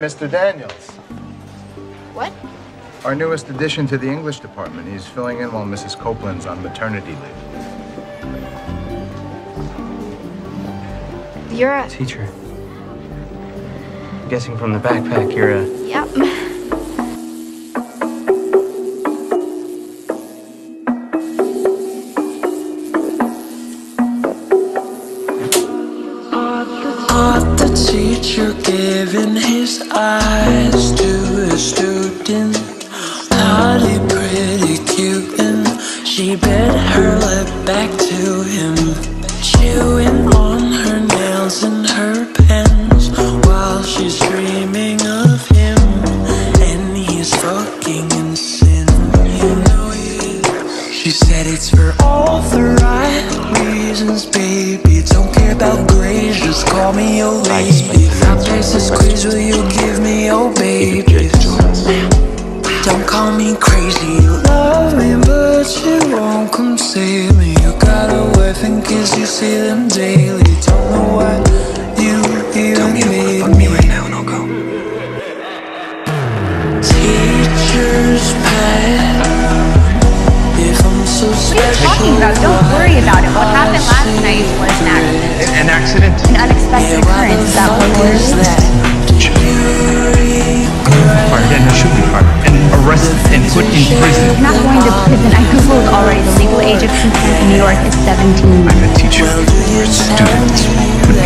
Mr. Daniels, What? our newest addition to the English department. He's filling in while Mrs. Copeland's on maternity leave. You're a. Teacher. I'm guessing from the backpack you're a. Yep. Art the teacher giving his eyes to a student. Hardly pretty cute, and she bit her lip back to him. Your lady. If I place a squeeze, will you give me your baby? Don't call me crazy, you love me, but you won't come save me. You got a wife and kids, you see them daily. Don't know what you even made me. right now and I'll go. Teacher's pet. If I'm so special, talking about? Don't worry about it. What happened last night was an accident. An accident? An unexpected occurrence. Is that what we're Fired and should be fired and arrested and put in prison. I'm not going to prison. I googled already. The legal age of consent in New York is 17. I'm a teacher. Students could be.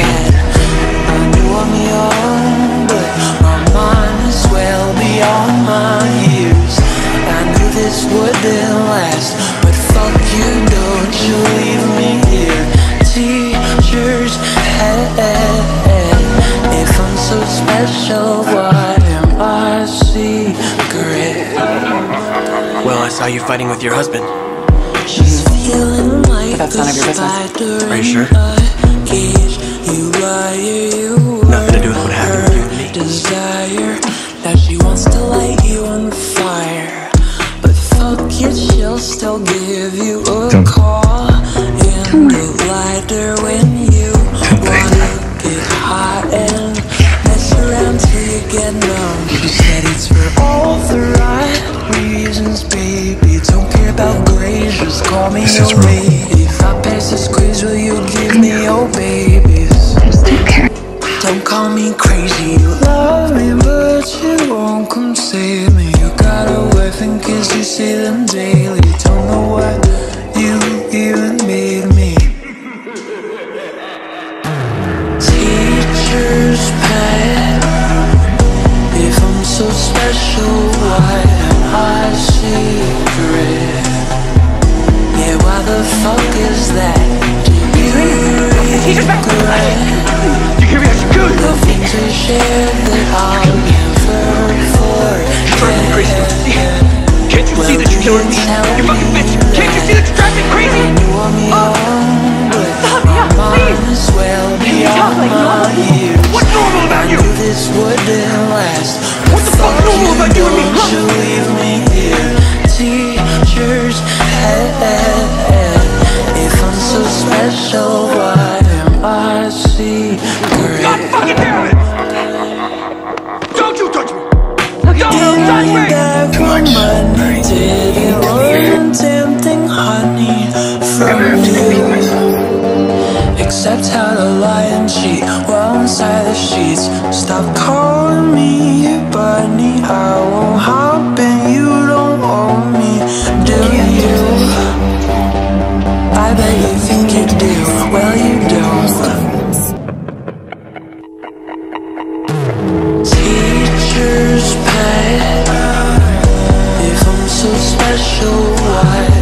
Eh, eh, eh. If I'm so special, why am I secret? Well, I saw you fighting with your husband. She's feeling like That's none of your business. Are you sure? Reasons, baby. Don't care about grades, just call me This is your lady. If I pass the squeeze, will you give me your babies? Don't call me crazy, you love me, but you won't come save me. You got a wife and kids, you see them daily. Don't know what you even made me. Teacher's pet. If I'm so special, why I secret? Yeah, why the fuck is that? Do you regret? You hear me? I should kill you. The things we shared that I'll never forget. Can't you see that you're killing me? You fucking bitch! Can't you see that you're driving me crazy? I'm young, but my mind is well beyond my years. What's normal about you? Knew this wouldn't last. What the fuck's normal about you and me? Don't you leave me here, teacher's head. If I'm so special, why am I secret? God fucking damn it! Don't you touch me! Don't touch me! Too much. Did you want tempting honey from you? Except how to lie and cheat while inside the sheets. Stop calling me bunny. I won't hop. You don't own me, do you? I bet you think you do. Well, you don't. Teacher's pet. If I'm so special, why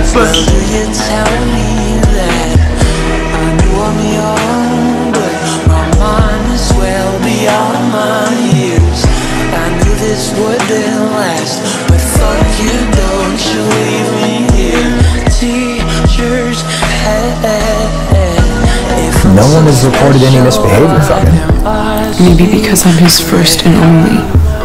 beat you senseless! Do you tell me that I know I'm young, but my mind is well beyond my years. I knew this wouldn't last, but fuck you, don't you leave me here. Teacher's head. If No one has reported any misbehavior from him. why am I Maybe because I'm his first and only.